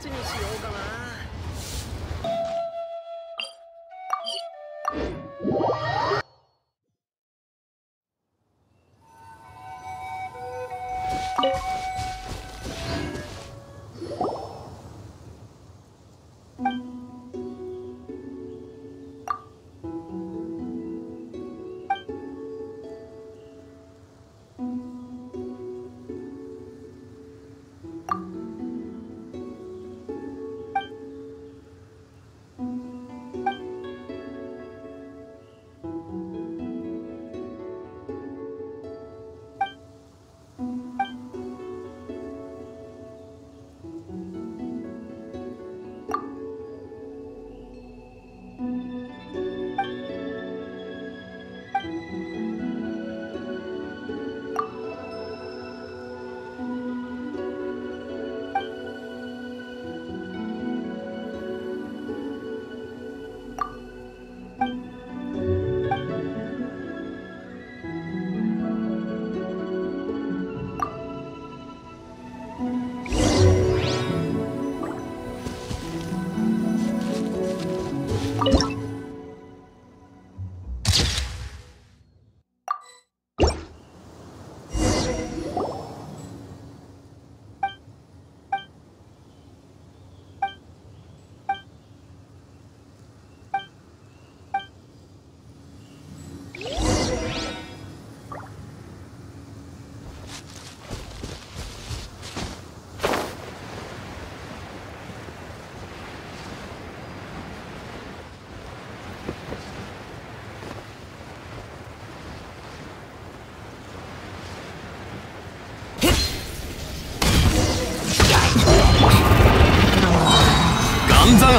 ちにしようかな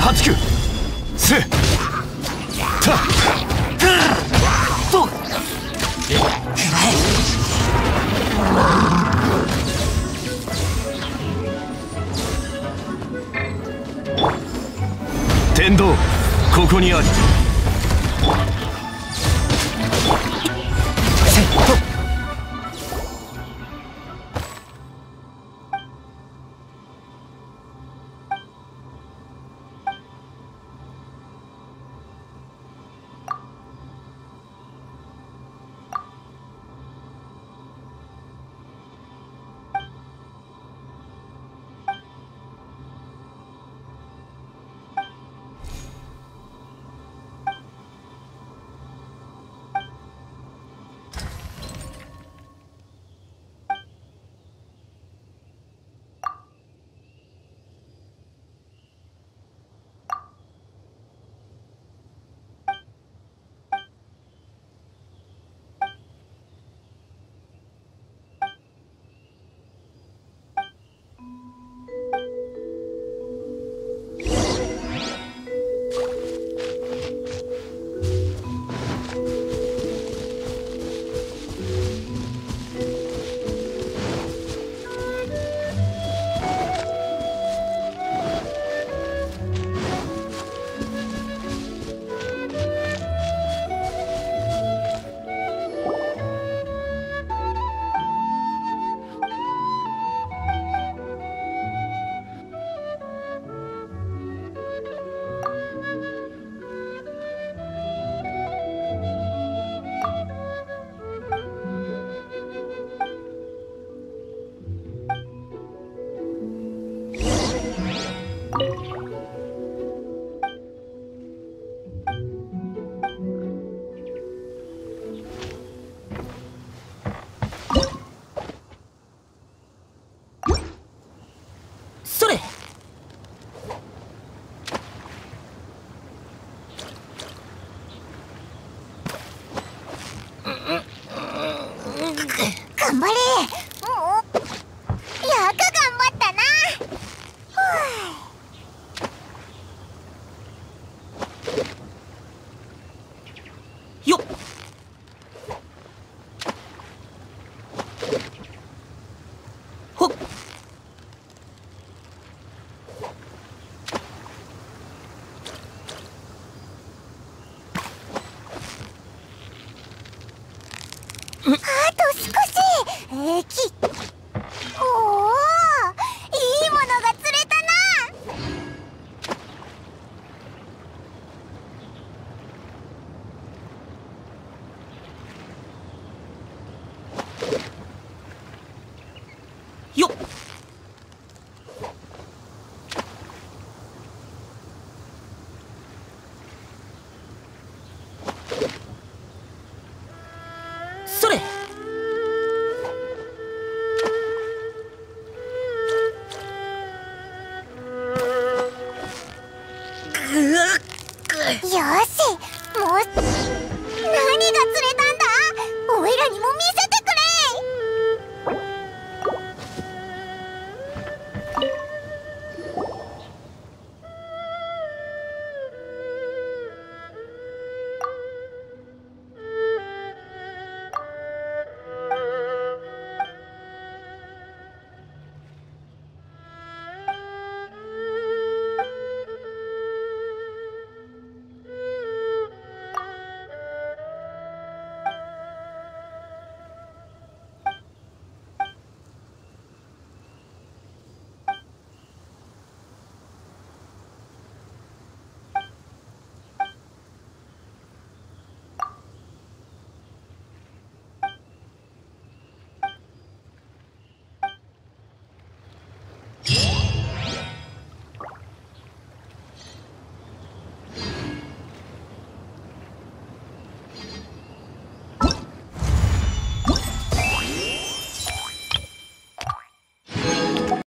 岩山八九せ。た。と。天道ここにあり頑張れ。